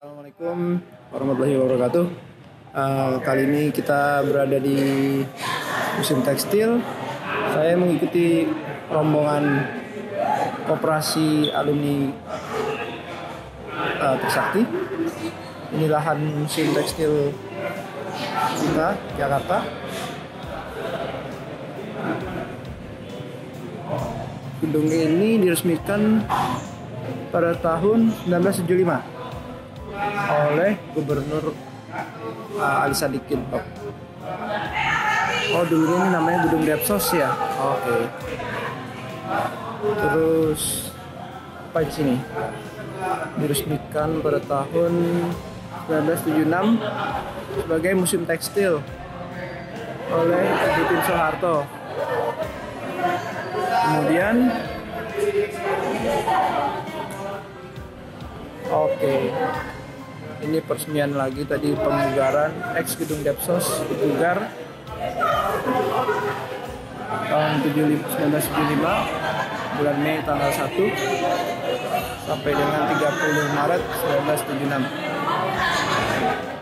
Assalamualaikum warahmatullahi wabarakatuh. Uh, kali ini kita berada di musim tekstil. Saya mengikuti rombongan koperasi alumni uh, Trisakti. Ini lahan musim tekstil kita Jakarta. Gedung ini diresmikan pada tahun 1975 oleh Gubernur uh, Ali Sadikin Top. Oh dulu ini namanya Gedung Depsos ya. Oke. Okay. Terus apa di sini? Diresmikan pada tahun 1976 sebagai musim tekstil oleh Titin Soeharto. Kemudian Oke. Ini peresmian lagi tadi pemugaran ex gedung Depsos dipugar tahun 1975 bulan Mei tanggal 1 sampai dengan 30 Maret 1976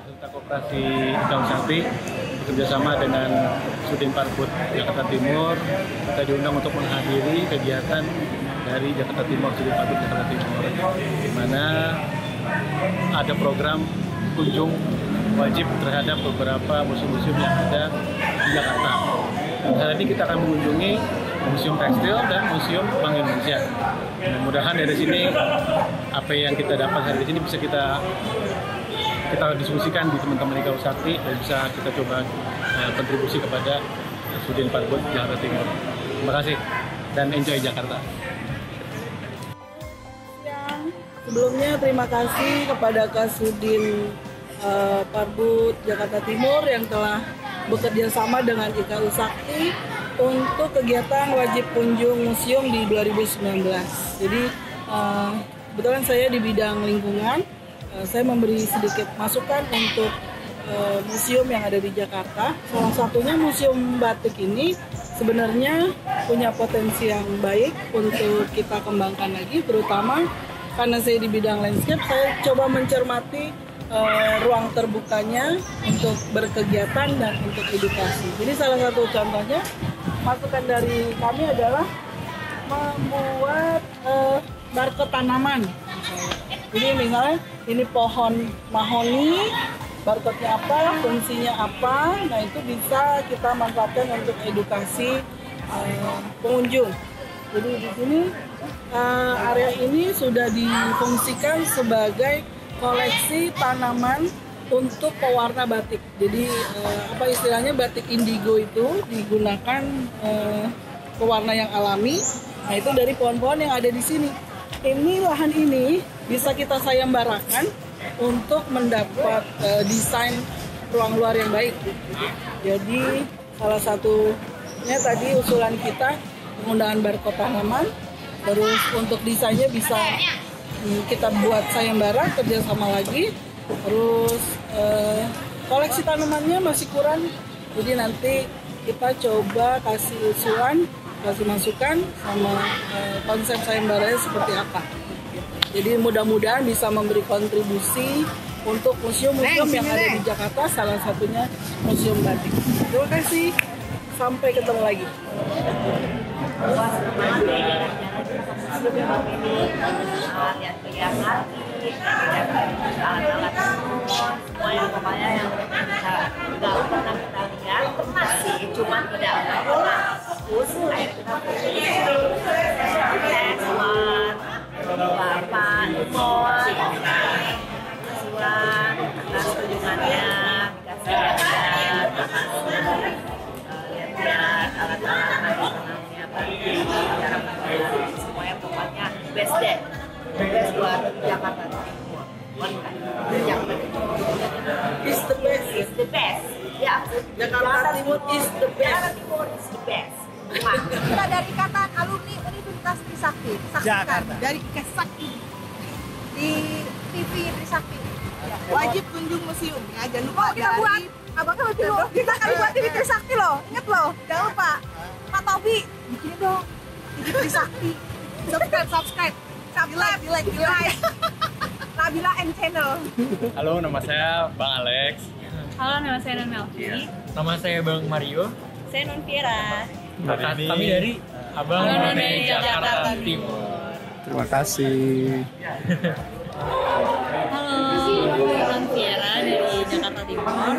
tentang koperasi Daun Sapi bekerjasama dengan Sudin Parput Jakarta Timur. Kita diundang untuk menghadiri kegiatan dari Jakarta Timur Sudin Parput Jakarta Timur. Di mana ada program kunjung wajib terhadap beberapa museum-museum yang ada di Jakarta. Hari ini kita akan mengunjungi Museum Tekstil dan Museum Bank Indonesia. Mudah-mudahan dari sini apa yang kita dapat hari ini bisa kita kita diskusikan di teman-teman Ika Sakti dan bisa kita coba uh, kontribusi kepada Sudin Parbud Jakarta Timur. Terima kasih dan enjoy Jakarta. Sebelumnya terima kasih kepada Kasudin uh, Parbut Jakarta Timur yang telah bekerja sama dengan IKU Sakti untuk kegiatan wajib kunjung museum di 2019. Jadi uh, kebetulan saya di bidang lingkungan, uh, saya memberi sedikit masukan untuk uh, museum yang ada di Jakarta. Salah satunya museum batik ini sebenarnya punya potensi yang baik untuk kita kembangkan lagi, terutama karena saya di bidang landscape saya coba mencermati uh, ruang terbukanya untuk berkegiatan dan untuk edukasi jadi salah satu contohnya masukan dari kami adalah membuat uh, barcode tanaman jadi misalnya ini pohon mahoni barcode-nya apa, fungsinya apa, nah itu bisa kita manfaatkan untuk edukasi uh, pengunjung. Jadi di sini uh, area ini sudah difungsikan sebagai koleksi tanaman untuk pewarna batik. Jadi uh, apa istilahnya batik indigo itu digunakan uh, pewarna yang alami. Nah itu dari pohon-pohon yang ada di sini. Ini lahan ini bisa kita sayembarakan untuk mendapat uh, desain ruang luar yang baik. Jadi salah satunya tadi usulan kita penggunaan barcode tanaman terus untuk desainnya bisa hmm, kita buat sayembara kerjasama lagi. Terus eh, koleksi tanamannya masih kurang. Jadi nanti kita coba kasih usulan kasih masukan sama eh, konsep sayembaranya seperti apa. Jadi mudah-mudahan bisa memberi kontribusi untuk museum-museum yang ada di Jakarta salah satunya Museum Batik. Terima kasih. Sampai ketemu lagi alat-alat semua yang pokoknya yang pernah kita lihat masih cuma tidak pernah fokus akhirnya kita fokus best deh best buat Jakarta. Timur Jakarta is the best. Is the best. Ya Jakarta Timur is the best. Jakarta Timur is the best. Kita dari kata alumni Universitas Trisakti. Jakarta. dari Kesakti di TV Trisakti. Wajib kunjung museum ya jangan lupa oh, kita dari buat abangnya lebih lo kita kali buat TV Trisakti loh. Inget loh. Jangan lupa. Pak Tobi bikin dong. TV Trisakti subscribe subscribe subscribe like like like Abila M Channel. Halo, nama saya Bang Alex. Halo, nama saya Non Melvi. Nama saya Bang Mario. Saya Non Fiera. Kami, kami dari Abang Halo, None Jakarta Jakarta Timur. Terima kasih. Halo, saya Non Fiera dari Jakarta Timur.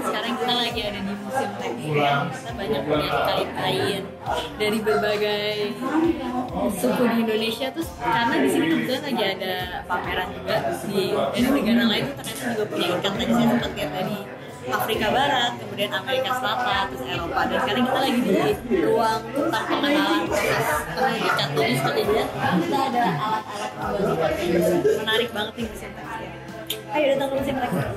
Lagi ada di Museum Tekstil. Kita banyak punya kain-kain dari berbagai suku di Indonesia. Terus karena di sini kebetulan lagi ada pameran juga di dari negara lain tuh ternyata juga punya ikat tadi saya sempat lihat dari Afrika Barat, kemudian Amerika Selatan, terus Eropa. Dan sekarang kita lagi di ruang tentang pengenalan proses ikat. Jadi seperti lihat kita ada alat-alat yang menarik banget nih museum tekstil. Ayo datang ke museum tekstil.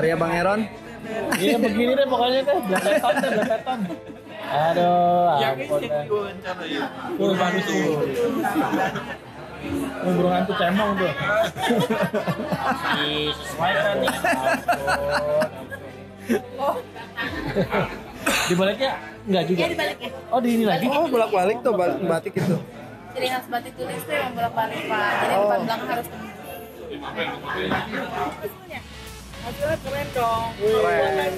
Karya Bang Eron. Iya begini deh pokoknya deh, belasan deh, belasan. Aduh, ampun deh. Tuh, bagus tuh. Oh, burung hantu cemong tuh. Disesuaikan nih. Ampun. Dibaliknya enggak juga. Ya dibaliknya. Oh, di ini lagi. Oh, bolak-balik tuh batik itu. Jadi khas batik tulis tuh yang bolak-balik pak. Jadi Oh. depan belakang harus Hasilnya keren dong. Keren.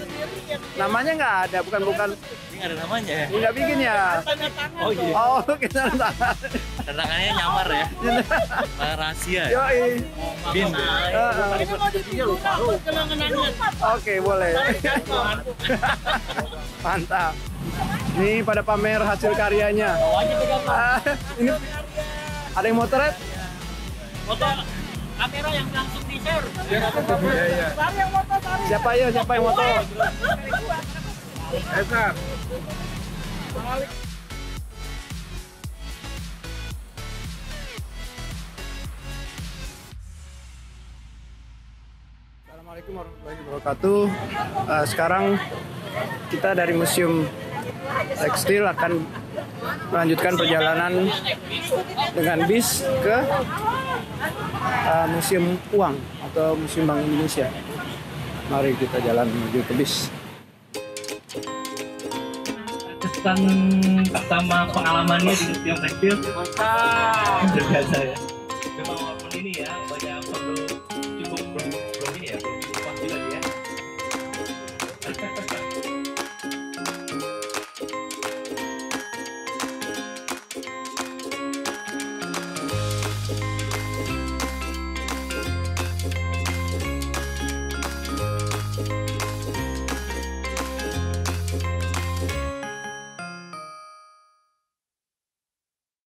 Namanya nggak ada, bukan bukan Ini nggak ada namanya ya? nggak bikin ya. Tanda tangan Oh iya. Oh, kita tangan. Tantangannya nyamar ya. Rahasia ya. Yoi. Bin. Ini mau? Oke, boleh. Mantap. Ini pada pamer hasil karyanya. Ah, ini ada yang mau thread? Foto kamera yang langsung Siapa ya? Siapa yang moto? Esa. Assalamualaikum warahmatullahi wabarakatuh. Eh, sekarang kita dari Museum Tekstil akan melanjutkan perjalanan dengan bis ke eh, Museum Uang atau Museum Bank Indonesia. Mari kita jalan menuju ke bis. Kesan sama pengalamannya di museum tekstil. Mantap. Biasa ya. Memang walaupun ini ya